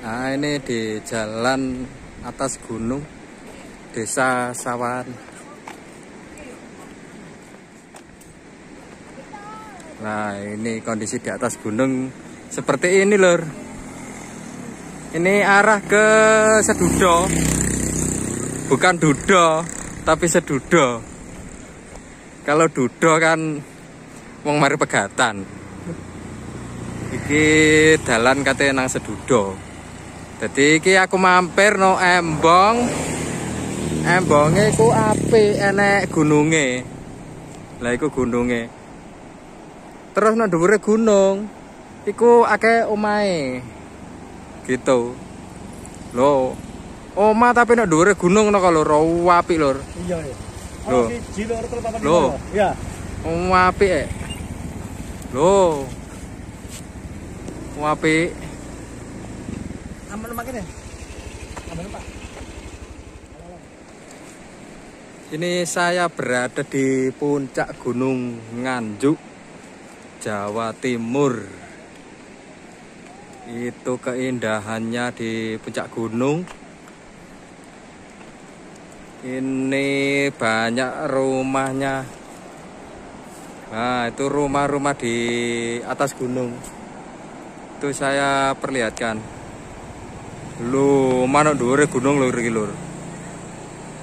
Nah ini di jalan atas gunung Desa Sawan. Nah ini kondisi di atas gunung seperti ini lor. Ini arah ke Sedudo, bukan Dudo, tapi Sedudo. Kalau Dudo kan wong mari pegatan. Iki dalan katanya nang Sedudo. Jadi iki aku mampir no Embong. Embonge iku api enek gununge. Lah iku gununge. Terus nang dhuwure gunung iku akeh omahe. Gitu. Loh. Oma tapi nang dhuwure gunung no kalau ro apik lur. Iya ya. Loh. Oh, Loh. lima. Ya. Oh, apik eh. Loh. Oh, apik. Aman ya. Pak. Ini saya berada di puncak Gunung Nganjuk, Jawa Timur. Itu keindahannya di puncak gunung. Ini banyak rumahnya. Nah, itu rumah-rumah di atas gunung. Itu saya perlihatkan. Lu, mana dhuwure gunung lur iki lur.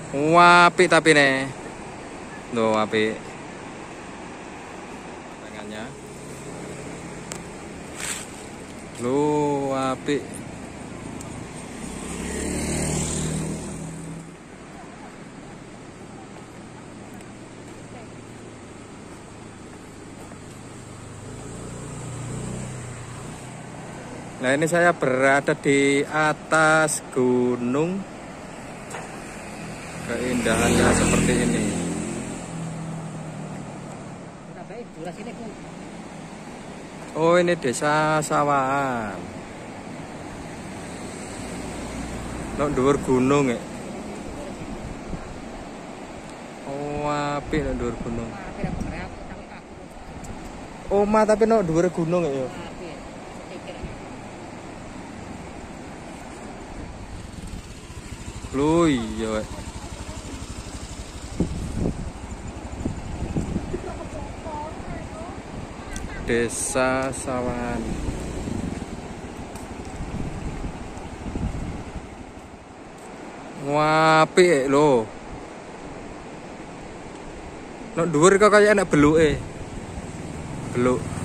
Wapi tapi nih. Tuh wapi. Tangannya. Lu wapi. Nah ini saya berada di atas gunung Keindahannya seperti ini. Oh ini desa Sawahan. Nok dhuwur gunung ya Oh apik nok dhuwur gunung. Oma tapi nok dhuwur gunung ya Lho iya wek. Desa Sawan. Wapi lho. Nek dhuwur kok kaya enak beluke. Beluk.